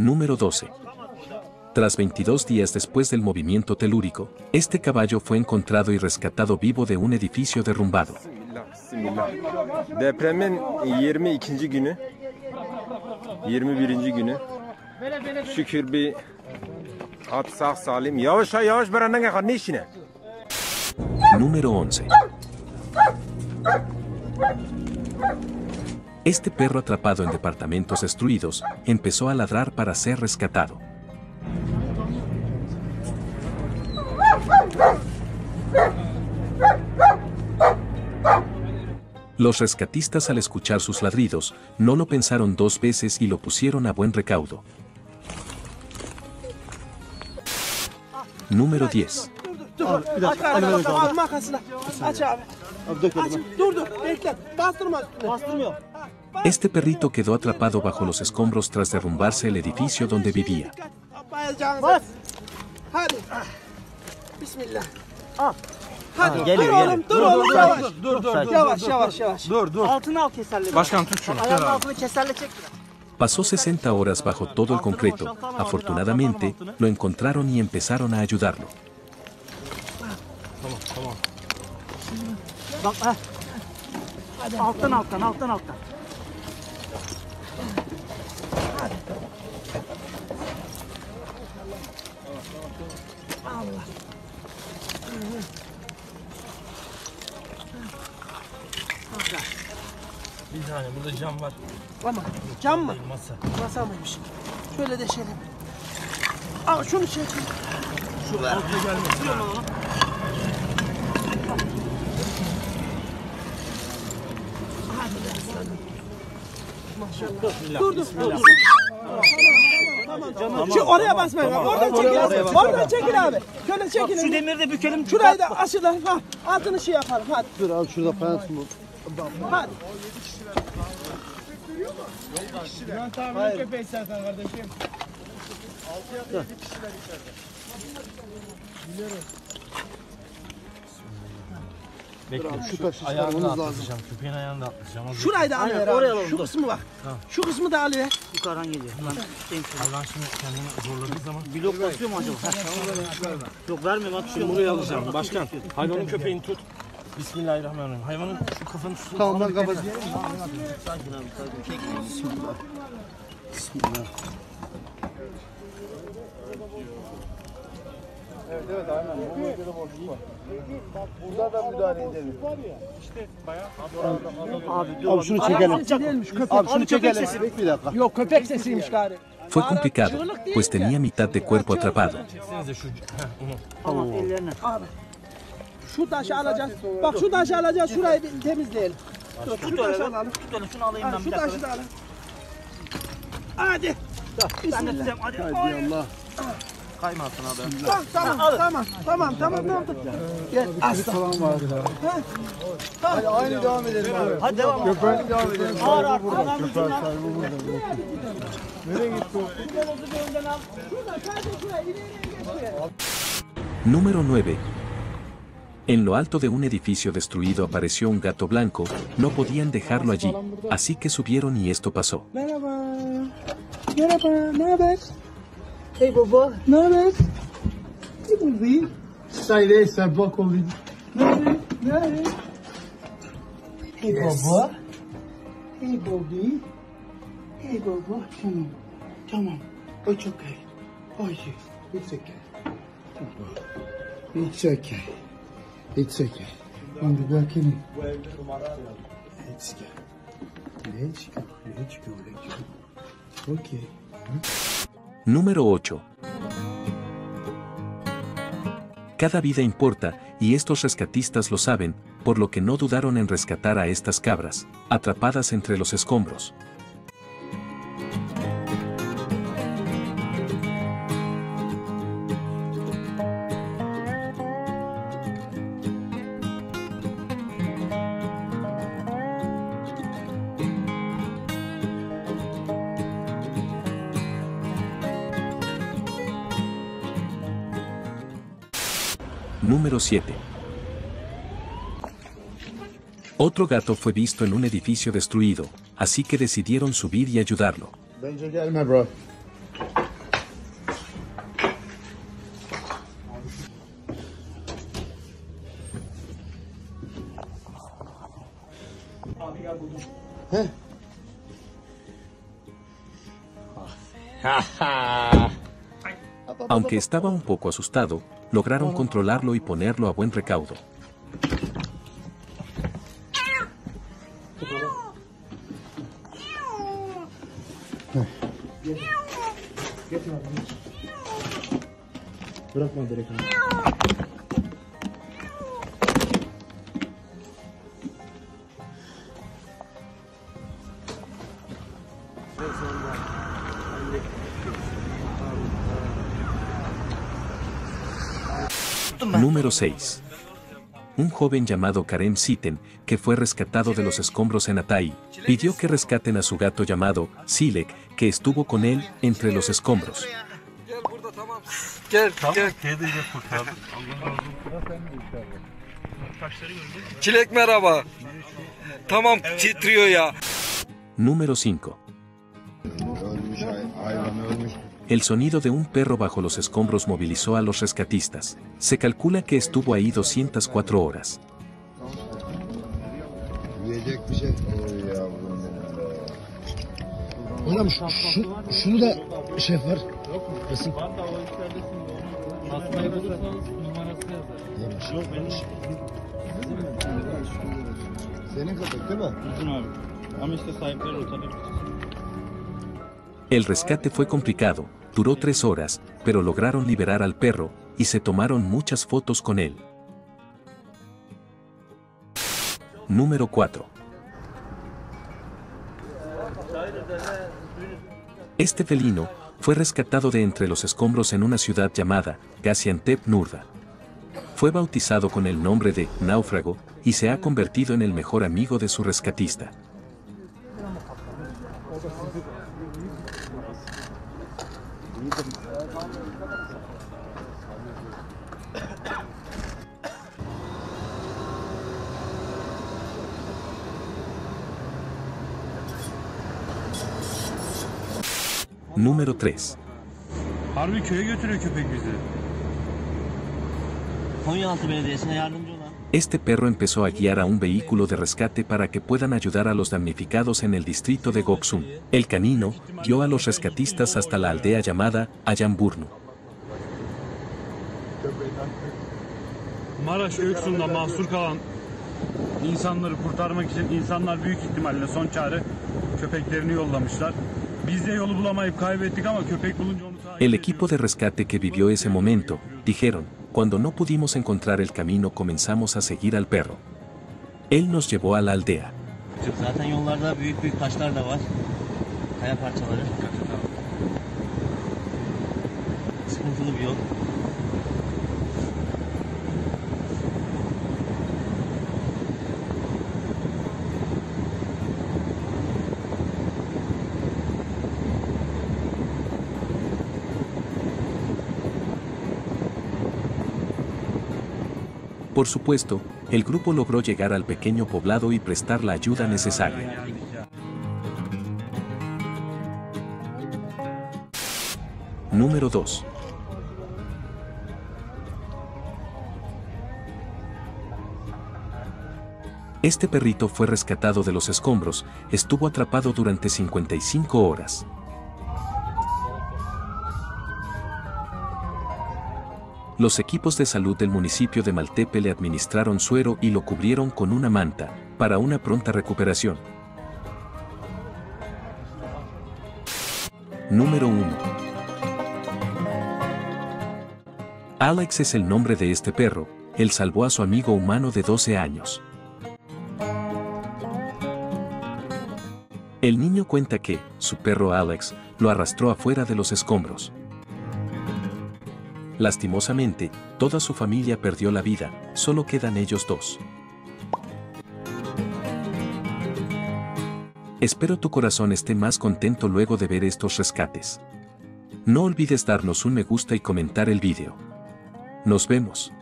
Número 12. Tras 22 días después del movimiento telúrico, este caballo fue encontrado y rescatado vivo de un edificio derrumbado. Bismillah. Depremin 22. günü. 21. günü. Şükür bir at sağ salim. Yavaş ha yavaş beraber ne kadar ne işine? Número 11. Este perro atrapado en departamentos destruidos empezó a ladrar para ser rescatado. Los rescatistas al escuchar sus ladridos no lo pensaron dos veces y lo pusieron a buen recaudo. Número 10. Este perrito quedó atrapado bajo los escombros tras derrumbarse el edificio donde vivía. Pasó 60 horas bajo todo el concreto. Afortunadamente, lo encontraron y empezaron a ayudarlo. Allah. Allah. Bir tane burada cam var. Ama cam mı? Masa. Masa mıymış? Şöyle deşelim. Al şunu şey çek. Şu ver. Altta gelmesin. Şunu alalım. Maşallah. Dur dur. Tamam. Şu oraya basmayın. Bak, Oradan çekil abi. Oradan çekil abi. Şöyle çekil. Şu demiri de bükelim. Şurayı da aşırı. Ha, altını şey yapalım. Hadi. Dur al şurada fayans mı? Hadi. Bekle. Şu taşı Ayağını da lazım. atlatacağım. Köpeğin ayağını da atlatacağım. Hazır. Şurayı da al. ver abi. Şu kısmı bak. Şu kısmı da al ya. Yukarıdan geliyor. Lan, şu. Hayvan şimdi kendini zorladığı zaman Blok basıyor mu acaba? Yok vermiyorum bak şu buraya alacağım. Başkan hayvanın köpeğini tut. Bismillahirrahmanirrahim. Hayvanın şu kafanı tutsun. Tamam ben kapatayım. Sakin abi sakin. Çek. Bismillah. Evet aynen. Bu bölgede boşluk var. Bak burada da müdahale edelim. Abi dur. Abi şunu çekelim. köpek. Abi şunu çekelim. Bir dakika. Yok köpek sesiymiş gari. Fue complicado, pues tenía mitad de cuerpo atrapado. Tamam ellerine. Abi. Şu taşı alacağız. Bak şu taşı alacağız. Şurayı bir temizleyelim. Dur, şu Tut taşı öyle. alalım. Tut öyle şunu alayım Ha, ben şu bir dakika. taşı da alalım. Hadi. Ben de Bismillah. tutacağım. Hadi. Hadi Número 9. En lo alto de un edificio destruido apareció un gato blanco, no podían dejarlo allí, así que subieron y esto pasó. Hey baba. Ne haber? Ne bu? Sayde sen bak o video. Ne? Hey baba. Hey Bobby. Hey baba. Tamam. Tamam. It's okay. Oh yeah. It's okay. It's okay. It's okay. On the balcony. Let's go. Let's go. Let's go. Let's go. Okay. Número 8. Cada vida importa, y estos rescatistas lo saben, por lo que no dudaron en rescatar a estas cabras, atrapadas entre los escombros. número 7. Otro gato fue visto en un edificio destruido, así que decidieron subir y ayudarlo. Aunque estaba un poco asustado, lograron controlarlo y ponerlo a buen recaudo. 6. Un joven llamado Karem Siten, que fue rescatado de los escombros en Atay, pidió que rescaten a su gato llamado Silek, que estuvo con él entre los escombros. Número 5. El sonido de un perro bajo los escombros movilizó a los rescatistas. Se calcula que estuvo ahí 204 horas. El rescate fue complicado, duró tres horas, pero lograron liberar al perro, y se tomaron muchas fotos con él. Número 4. Este felino fue rescatado de entre los escombros en una ciudad llamada Gaziantep Nurda. Fue bautizado con el nombre de náufrago y se ha convertido en el mejor amigo de su rescatista. Número 3. Harbi köye götürüyor köpek bizi. Konyaaltı Belediyesi'ne yardımcı olan. Este perro empezó a guiar a un vehículo de rescate para que puedan ayudar a los damnificados en el distrito de Goksun. El canino guió a los rescatistas hasta la aldea llamada Ayamburnu. Maraş Öksun'da mahsur kalan insanları kurtarmak için insanlar büyük ihtimalle son çare köpeklerini yollamışlar. El equipo de rescate que vivió ese momento, dijeron, cuando no pudimos encontrar el camino comenzamos a seguir al perro. Él nos llevó a la aldea. Por supuesto, el grupo logró llegar al pequeño poblado y prestar la ayuda necesaria. Número 2. Este perrito fue rescatado de los escombros, estuvo atrapado durante 55 horas. Los equipos de salud del municipio de Maltepe le administraron suero y lo cubrieron con una manta, para una pronta recuperación. Número 1. Alex es el nombre de este perro, él salvó a su amigo humano de 12 años. El niño cuenta que, su perro Alex, lo arrastró afuera de los escombros. Lastimosamente, toda su familia perdió la vida, solo quedan ellos dos. Espero tu corazón esté más contento luego de ver estos rescates. No olvides darnos un me gusta y comentar el vídeo. Nos vemos.